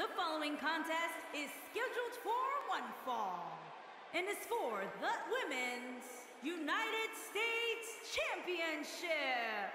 The following contest is scheduled for one fall and is for the Women's United States Championship.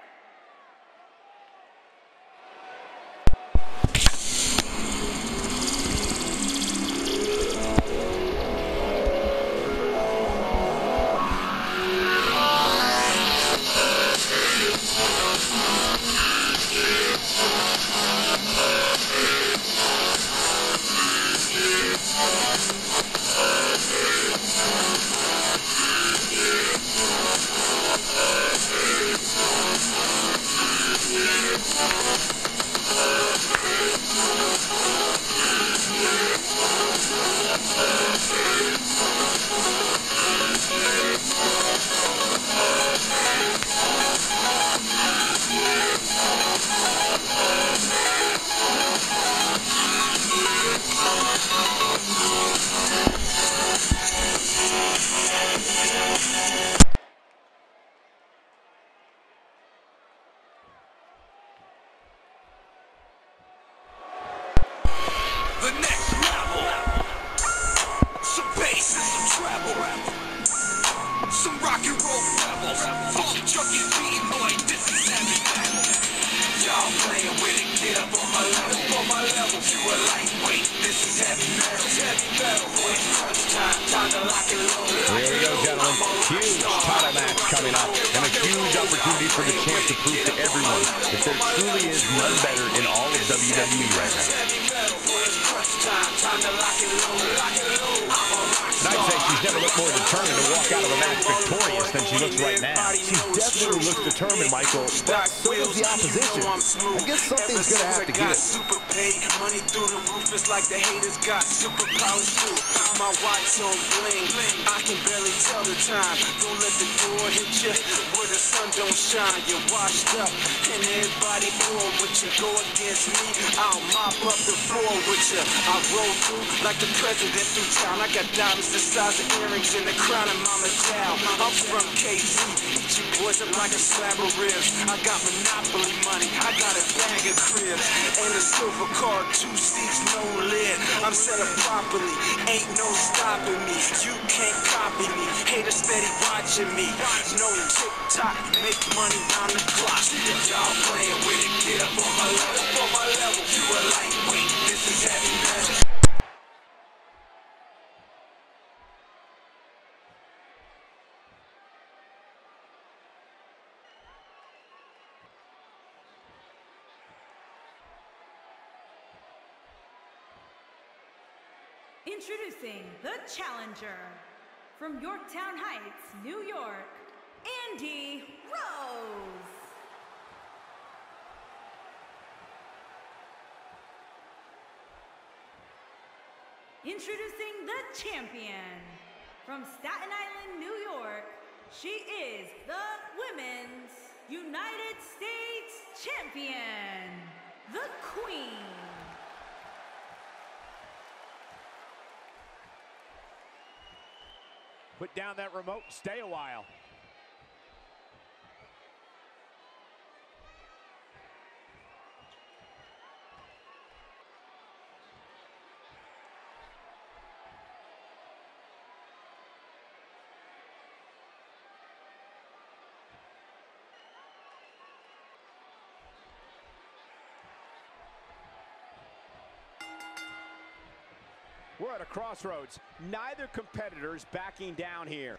Some rock and roll rebels. Funk junkies beating like this is heavy metal. Y'all playing with it, get up on my level, on my level. You a lightweight, this is heavy metal, heavy metal. It's crunch time, time to lock and load. Here we go, gentlemen. Huge title match coming up, and a huge opportunity for the champ to prove to everyone that there truly is none better in all of WWE right now. Heavy metal, when it's crunch time, time to lock and load, lock and load. She's never looked more determined to walk out of the match victorious than she looks right now. She definitely looks determined, Michael, but so does the opposition. I guess something's gonna have to give. Super paid, money through the roof. It's like the haters got super powers too. My watch on bling, I can barely tell the time. Don't let the door hit you where the sun don't shine. You're washed up, and everybody bored with you. Go against me, I'll mop up the floor with you. I roll through like the president through town. I got diamonds the size of earrings in the crown of Mama Down. I'm from KC, eat you boys up like a slab of ribs. I got monopoly money, I got a bag of cribs. And a silver car, two seats, no lid. I'm set up properly, ain't no stopping me. You can't copy me, haters steady watching me. No tick tock, make money round the clock. Y'all playing with it, get up on my level, on my level. You a lightweight, this is heavy metal. Introducing the challenger from Yorktown Heights, New York, Mandy Rose. Introducing the champion from Staten Island, New York. She is the Women's United States Champion, the Queen. Put down that remote, stay a while. We're at a crossroads. Neither competitor is backing down here.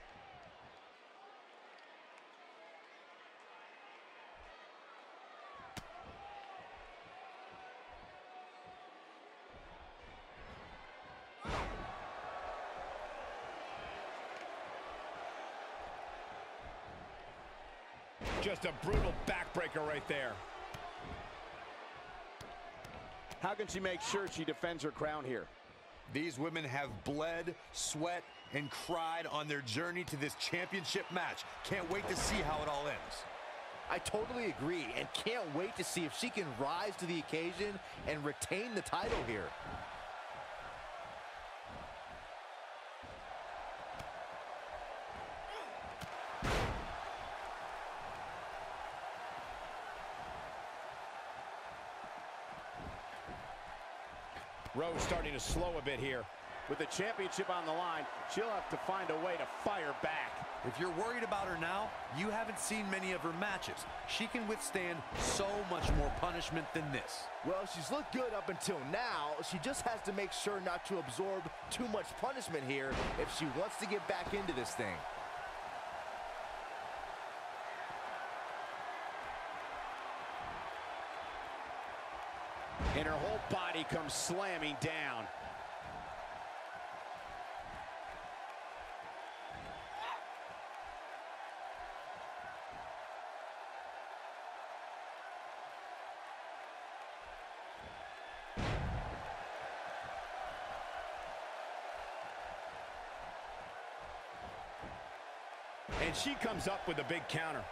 Just a brutal backbreaker right there. How can she make sure she defends her crown here? These women have bled, sweat, and cried on their journey to this championship match. Can't wait to see how it all ends. I totally agree and can't wait to see if she can rise to the occasion and retain the title here. Rose starting to slow a bit here. With the championship on the line, she'll have to find a way to fire back. If you're worried about her now, you haven't seen many of her matches. She can withstand so much more punishment than this. Well, she's looked good up until now. She just has to make sure not to absorb too much punishment here if she wants to get back into this thing. And her whole body comes slamming down. And she comes up with a big counter.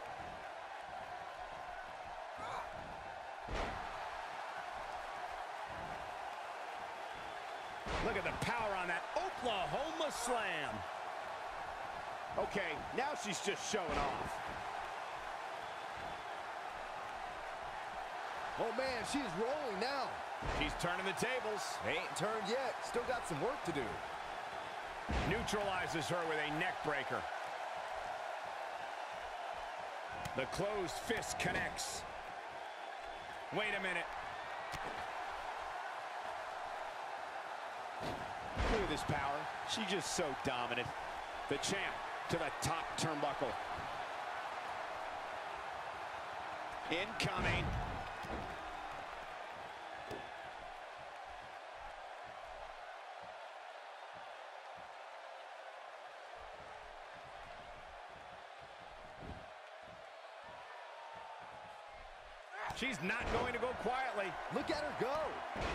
Look at the power on that Oklahoma slam. Okay, now she's just showing off. Oh, man, she's rolling now. She's turning the tables. Ain't turned yet. Still got some work to do. Neutralizes her with a neck breaker. The closed fist connects. Wait a minute. Look this power. She's just so dominant. The champ to the top turnbuckle. Incoming. She's not going to go quietly. Look at her go.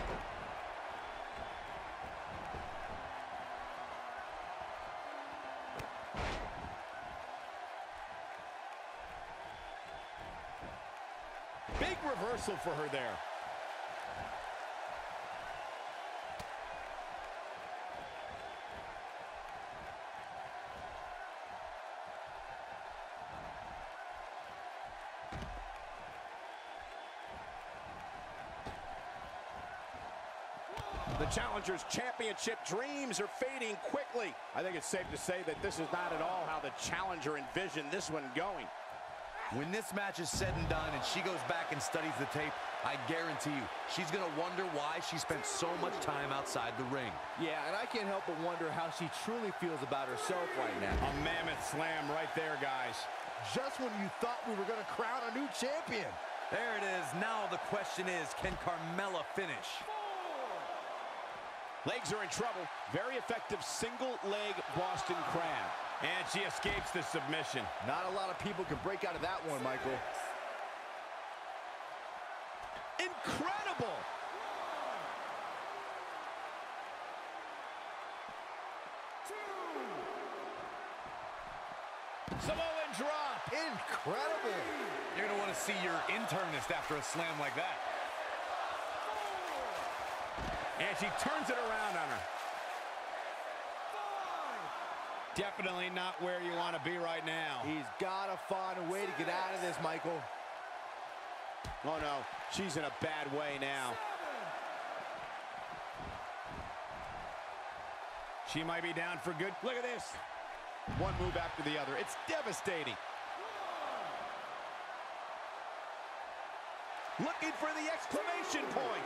Big reversal for her there. The Challengers Championship dreams are fading quickly. I think it's safe to say that this is not at all how the Challenger envisioned this one going. When this match is said and done and she goes back and studies the tape, I guarantee you, she's going to wonder why she spent so much time outside the ring. Yeah, and I can't help but wonder how she truly feels about herself right now. A mammoth slam right there, guys. Just when you thought we were going to crown a new champion. There it is. Now the question is, can Carmella finish? Legs are in trouble. Very effective single leg Boston Crab. And she escapes the submission. Not a lot of people can break out of that one, Michael. Incredible! Samoan drop. Incredible. You're going to want to see your internist after a slam like that. And she turns it around on her. Definitely not where you want to be right now. He's got to find a way to get out of this, Michael. Oh no, she's in a bad way now. She might be down for good. Look at this. One move after the other. It's devastating. Looking for the exclamation point.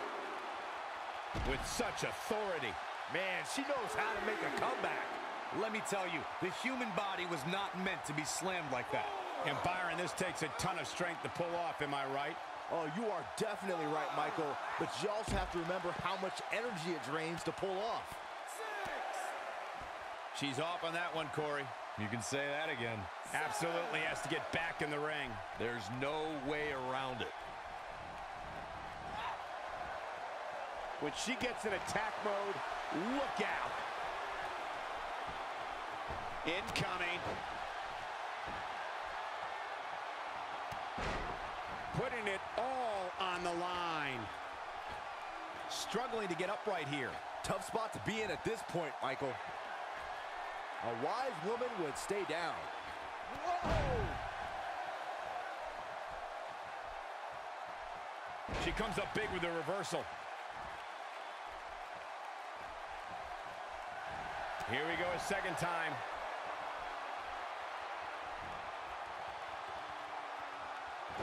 With such authority. Man, she knows how to make a comeback. Let me tell you, the human body was not meant to be slammed like that. And Byron, this takes a ton of strength to pull off, am I right? Oh, you are definitely right, Michael. But you also have to remember how much energy it drains to pull off. She's off on that one, Corey. You can say that again. Absolutely has to get back in the ring. There's no way around it. When she gets in attack mode, look out. Incoming. Putting it all on the line. Struggling to get upright here. Tough spot to be in at this point, Michael. A wise woman would stay down. Whoa! She comes up big with the reversal. Here we go a second time.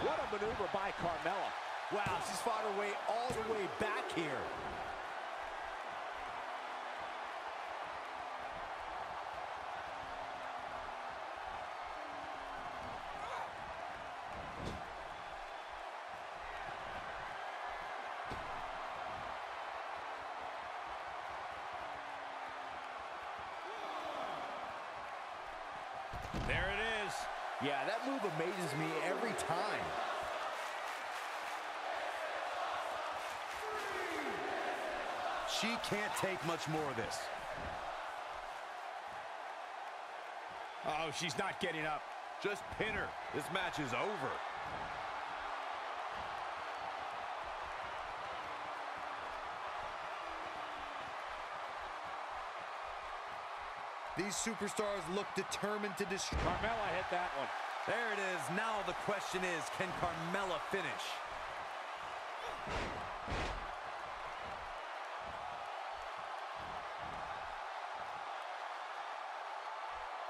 What a maneuver by Carmella. Wow, she's fought her way all the way back here. There it is. Yeah, that move amazes me every time. She can't take much more of this. Uh oh she's not getting up. Just pin her. This match is over. These superstars look determined to destroy. Carmella hit that one. There it is. Now the question is, can Carmella finish?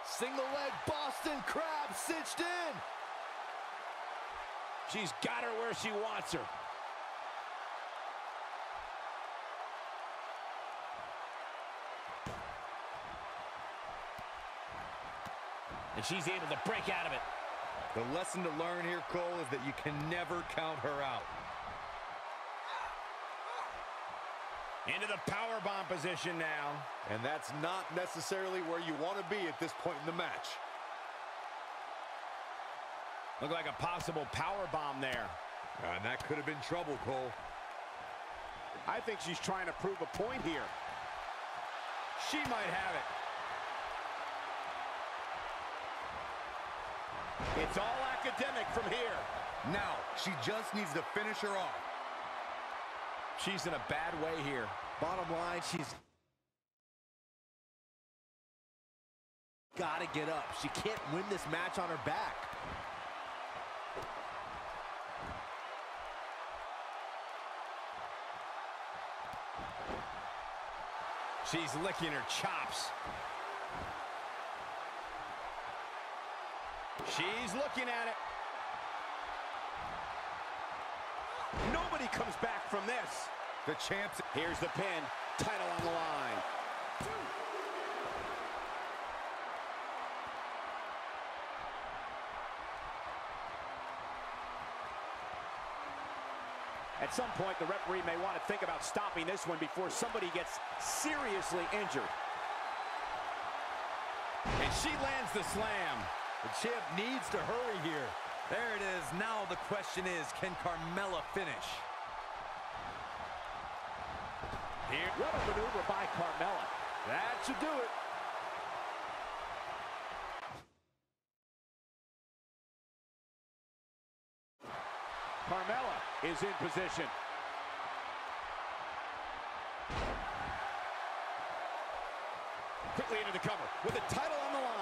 Single leg Boston Crab cinched in. She's got her where she wants her. And she's able to break out of it. The lesson to learn here, Cole, is that you can never count her out. Into the power bomb position now. And that's not necessarily where you want to be at this point in the match. Look like a possible power bomb there. And that could have been trouble, Cole. I think she's trying to prove a point here. She might have it. It's all academic from here. Now, she just needs to finish her off. She's in a bad way here. Bottom line, she's got to get up. She can't win this match on her back. She's licking her chops. She's looking at it. Nobody comes back from this. The champs. Here's the pin. Title on the line. At some point, the referee may want to think about stopping this one before somebody gets seriously injured. And she lands the slam. The champ needs to hurry here. There it is. Now the question is, can Carmella finish? Here. What a maneuver by Carmella. That should do it. Carmella is in position. Quickly into the cover with the title on the line.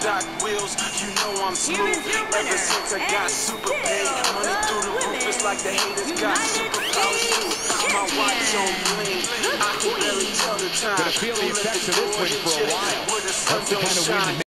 stock wheels, you know I'm smooth. Here is your winner, Ever since I got super still paid, money through the roof, it's like the haters got United superpowers too. States My watch on champion, bling, I can barely tell the time. Gonna feel the effects of this door win for a while. where the That's the kind of win shine. that